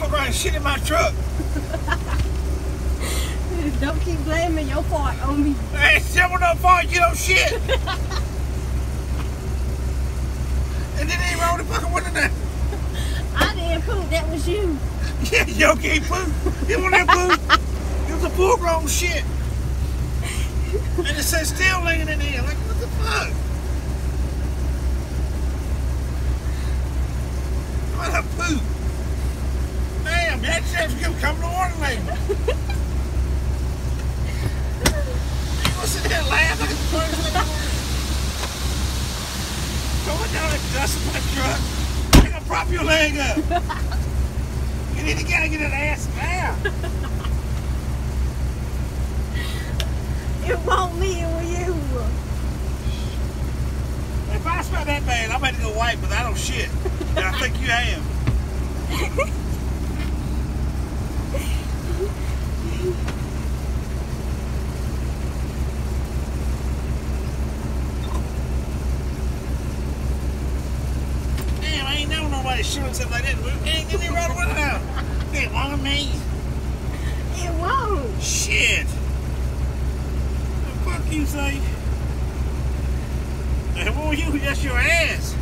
around and shit in my truck. Don't keep blaming your fault on me. Hey, someone no fault, you don't shit. and then he rolled the fucking window down. I didn't poop. That was you. Yeah, yo can't poop. It wasn't that poop. It was a full grown shit. And it said still laying in there. Like, what the fuck? What a poop. Shit's gonna come to warning label. You gonna sit there and laugh like the in? Going down and dusting my truck. You gonna prop your leg up. You need to get, get an ass down. It won't me. It was you. If I smell that bad, I'm about to go white, but I don't shit. And I think you have. I nobody shooting something like that. Ain't give me right away now. It on me. It won't. Shit. The fuck you say? And what you? That's your ass.